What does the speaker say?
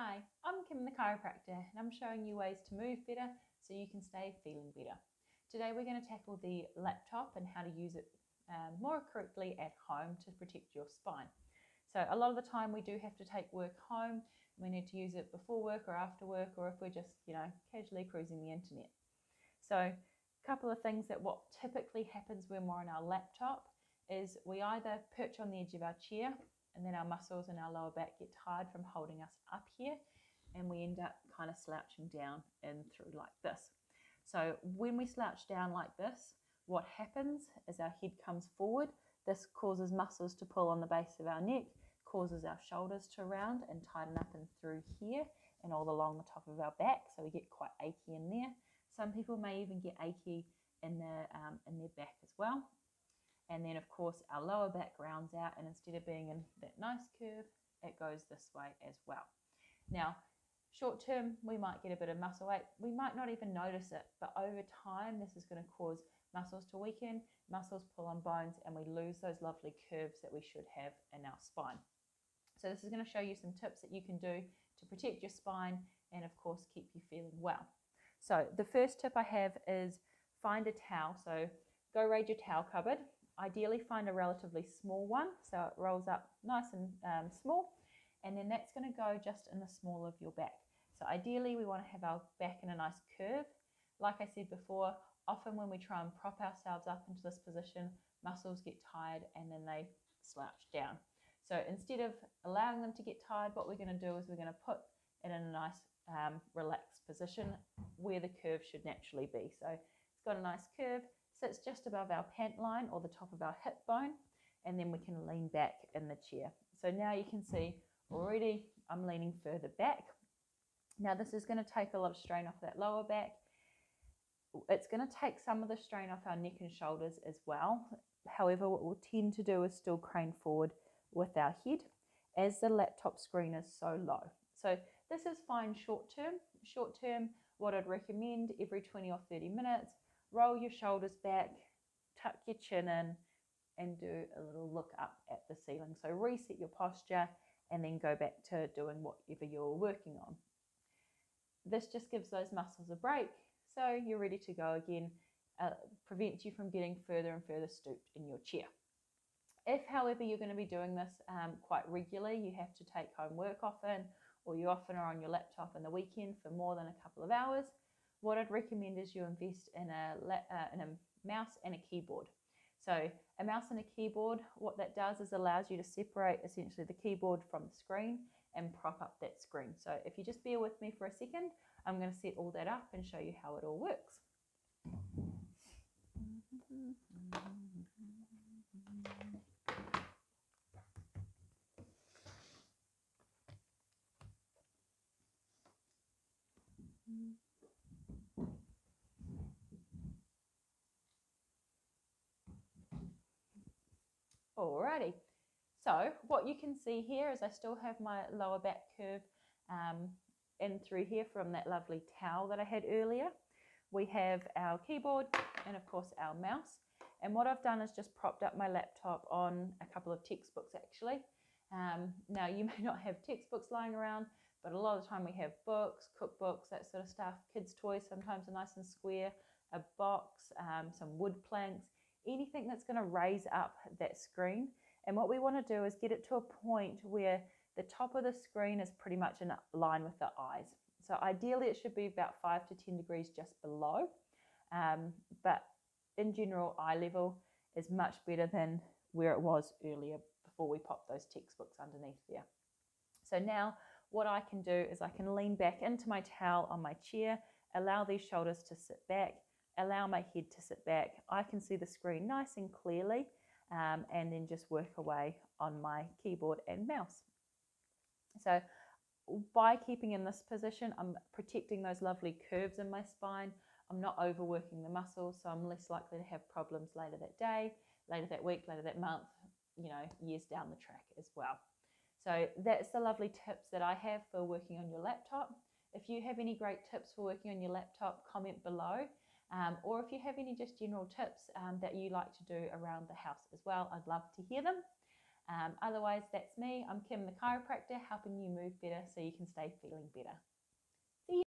Hi, I'm Kim the chiropractor and I'm showing you ways to move better so you can stay feeling better. Today we're going to tackle the laptop and how to use it um, more correctly at home to protect your spine. So a lot of the time we do have to take work home. We need to use it before work or after work or if we're just, you know, casually cruising the internet. So a couple of things that what typically happens when we're on our laptop is we either perch on the edge of our chair and then our muscles and our lower back get tired from holding us up here and we end up kind of slouching down and through like this. So when we slouch down like this, what happens is our head comes forward. This causes muscles to pull on the base of our neck, causes our shoulders to round and tighten up and through here and all along the top of our back. So we get quite achy in there. Some people may even get achy in their, um, in their back as well. And then of course our lower back rounds out and instead of being in that nice curve, it goes this way as well. Now, short term, we might get a bit of muscle ache. We might not even notice it, but over time, this is going to cause muscles to weaken, muscles pull on bones, and we lose those lovely curves that we should have in our spine. So this is going to show you some tips that you can do to protect your spine and of course keep you feeling well. So the first tip I have is find a towel. So go raid your towel cupboard Ideally find a relatively small one so it rolls up nice and um, small and then that's going to go just in the small of your back. So ideally we want to have our back in a nice curve. Like I said before, often when we try and prop ourselves up into this position, muscles get tired and then they slouch down. So instead of allowing them to get tired, what we're going to do is we're going to put it in a nice um, relaxed position where the curve should naturally be. So it's got a nice curve, sits just above our pant line or the top of our hip bone, and then we can lean back in the chair. So now you can see already I'm leaning further back. Now this is going to take a lot of strain off that lower back. It's going to take some of the strain off our neck and shoulders as well. However, what we'll tend to do is still crane forward with our head as the laptop screen is so low. So this is fine short term. Short term, what I'd recommend every 20 or 30 minutes, roll your shoulders back, tuck your chin in, and do a little look up at the ceiling. So reset your posture and then go back to doing whatever you're working on. This just gives those muscles a break so you're ready to go again, uh, prevents you from getting further and further stooped in your chair. If, however, you're going to be doing this um, quite regularly, you have to take home work often, or you often are on your laptop in the weekend for more than a couple of hours, what I'd recommend is you invest in a, uh, in a mouse and a keyboard. So a mouse and a keyboard, what that does is allows you to separate essentially the keyboard from the screen and prop up that screen. So if you just bear with me for a second, I'm going to set all that up and show you how it all works. Alrighty, so what you can see here is I still have my lower back curve um, in through here from that lovely towel that I had earlier. We have our keyboard and of course our mouse. And what I've done is just propped up my laptop on a couple of textbooks actually. Um, now you may not have textbooks lying around, but a lot of the time we have books, cookbooks, that sort of stuff, kids' toys sometimes are nice and square, a box, um, some wood planks, anything that's going to raise up that screen. And what we want to do is get it to a point where the top of the screen is pretty much in line with the eyes. So ideally it should be about 5 to 10 degrees just below. Um, but in general, eye level is much better than where it was earlier before we popped those textbooks underneath there. So now what I can do is I can lean back into my towel on my chair, allow these shoulders to sit back, allow my head to sit back. I can see the screen nice and clearly um, and then just work away on my keyboard and mouse. So by keeping in this position, I'm protecting those lovely curves in my spine. I'm not overworking the muscles, so I'm less likely to have problems later that day, later that week, later that month, you know, years down the track as well. So that's the lovely tips that I have for working on your laptop. If you have any great tips for working on your laptop, comment below. Um, or if you have any just general tips um, that you like to do around the house as well, I'd love to hear them. Um, otherwise, that's me. I'm Kim, the chiropractor, helping you move better so you can stay feeling better.